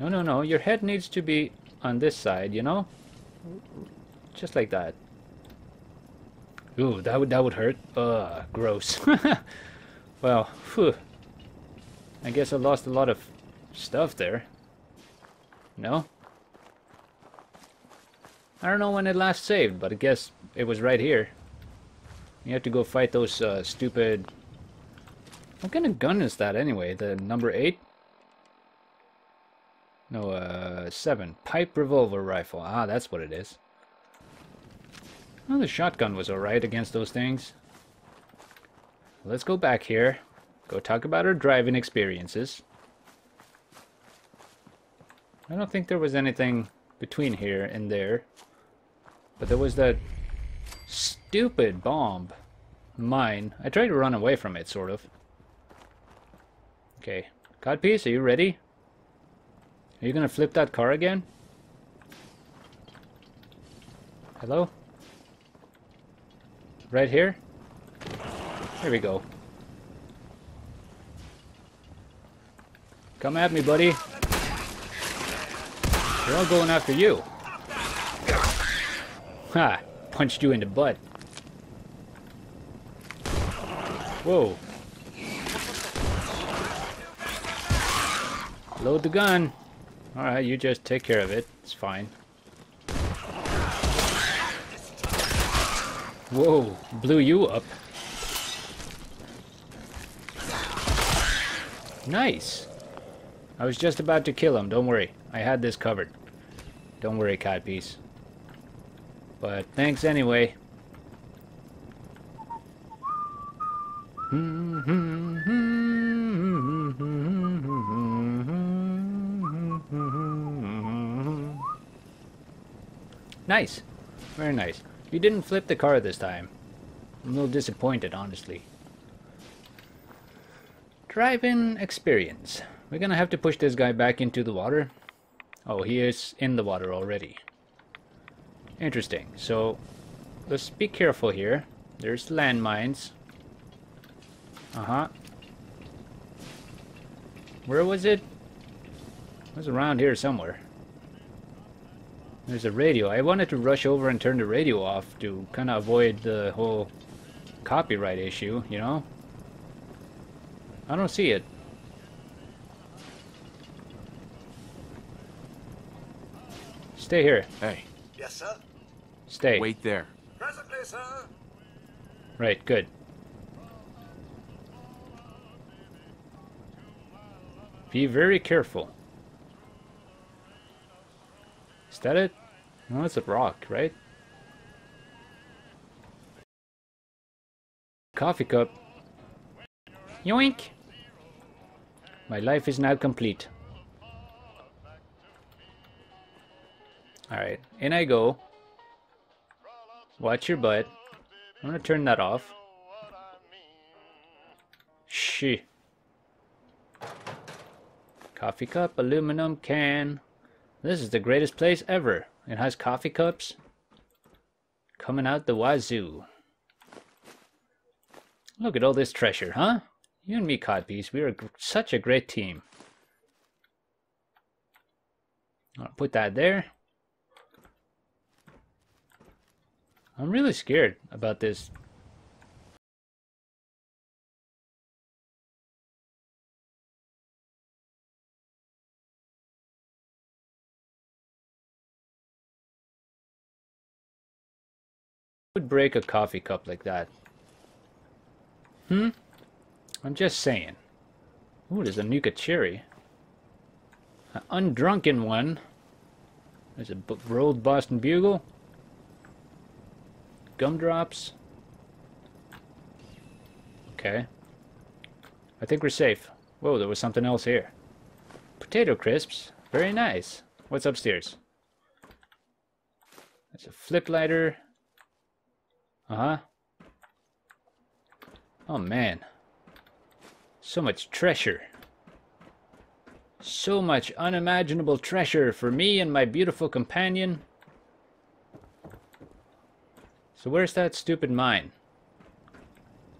S1: No, no, no. Your head needs to be on this side, you know? Just like that. Ooh, that would that would hurt. Ugh, gross. *laughs* well, phew. I guess I lost a lot of stuff there. No? I don't know when it last saved, but I guess it was right here. You have to go fight those uh, stupid... What kind of gun is that anyway? The number 8? No, uh, 7. Pipe revolver rifle. Ah, that's what it is. Well, the shotgun was alright against those things. Let's go back here. Go talk about our driving experiences. I don't think there was anything between here and there. But there was that stupid bomb. Mine. I tried to run away from it, sort of. Okay. Codpiece, are you ready? Are you gonna flip that car again? Hello? Right here? Here we go. Come at me, buddy. They're all going after you. Ha! Punched you in the butt. Whoa. Load the gun. Alright, you just take care of it. It's fine. Whoa, blew you up. Nice. I was just about to kill him, don't worry. I had this covered. Don't worry, Codpiece. But thanks anyway. Nice. Very nice. You didn't flip the car this time. I'm a little disappointed, honestly. Driving experience. We're gonna have to push this guy back into the water. Oh, he is in the water already. Interesting. So, let's be careful here. There's landmines. Uh-huh. Where was it? It was around here somewhere. There's a radio. I wanted to rush over and turn the radio off to kind of avoid the whole copyright issue, you know? I don't see it. Stay here.
S2: Hey,
S3: Yes, sir.
S1: Stay.
S2: wait there.
S3: Presently, sir.
S1: Right, good. Be very careful. Is that it? No, it's a rock, right? Coffee cup. Yoink! My life is now complete. Alright, in I go. Watch your butt. I'm gonna turn that off. She. Coffee cup, aluminum can. This is the greatest place ever. It has coffee cups coming out the wazoo. Look at all this treasure, huh? You and me, Codpiece, we are such a great team. I'll put that there. I'm really scared about this. would break a coffee cup like that? Hmm? I'm just saying. Ooh, there's a Nuka Cherry. An undrunken one. There's a rolled Boston Bugle. Gumdrops. Okay. I think we're safe. Whoa, there was something else here. Potato crisps. Very nice. What's upstairs? That's a flip lighter. Uh-huh. Oh man. So much treasure. So much unimaginable treasure for me and my beautiful companion. So where's that stupid mine?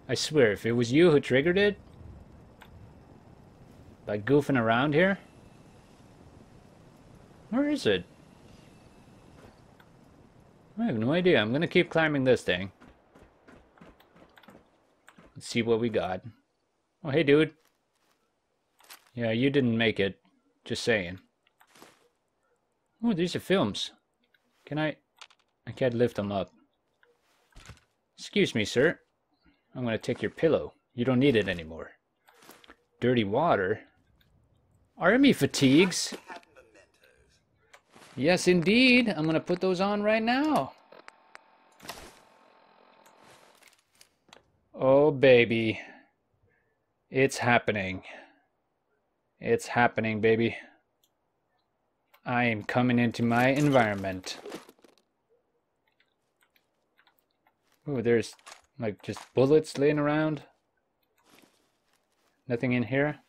S1: I swear, if it was you who triggered it, by goofing around here, where is it? I have no idea. I'm gonna keep climbing this thing. Let's see what we got. Oh, hey, dude. Yeah, you didn't make it. Just saying. Oh, these are films. Can I... I can't lift them up. Excuse me, sir. I'm gonna take your pillow. You don't need it anymore. Dirty water? Army fatigues? Yes, indeed. I'm gonna put those on right now. Oh, baby. It's happening. It's happening, baby. I am coming into my environment. Oh, there's like just bullets laying around. Nothing in here.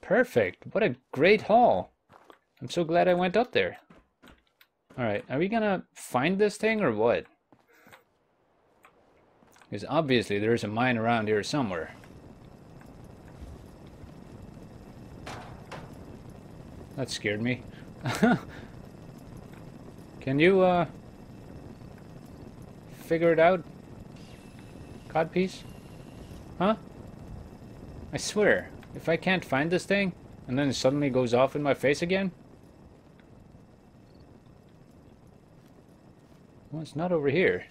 S1: Perfect. What a great haul. I'm so glad I went up there. Alright, are we gonna find this thing or what? Because obviously there's a mine around here somewhere. That scared me. *laughs* Can you, uh... Figure it out? Codpiece? Huh? I swear, if I can't find this thing, and then it suddenly goes off in my face again? Well, it's not over here.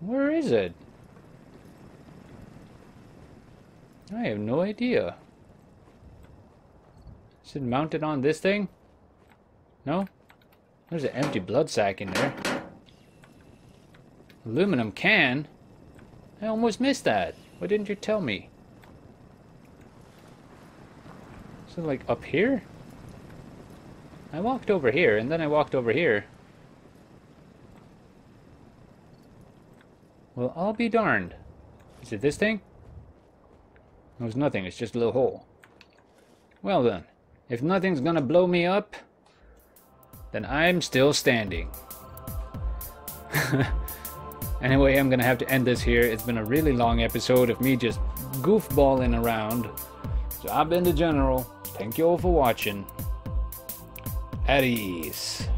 S1: Where is it? I have no idea. Is it mounted on this thing? No? There's an empty blood sac in there. Aluminum can? I almost missed that. Why didn't you tell me? Is it like up here? I walked over here and then I walked over here. Well, I'll be darned. Is it this thing? No, it's nothing. It's just a little hole. Well then, if nothing's gonna blow me up, then I'm still standing. *laughs* anyway, I'm gonna have to end this here. It's been a really long episode of me just goofballing around. So I've been the General. Thank you all for watching. At ease.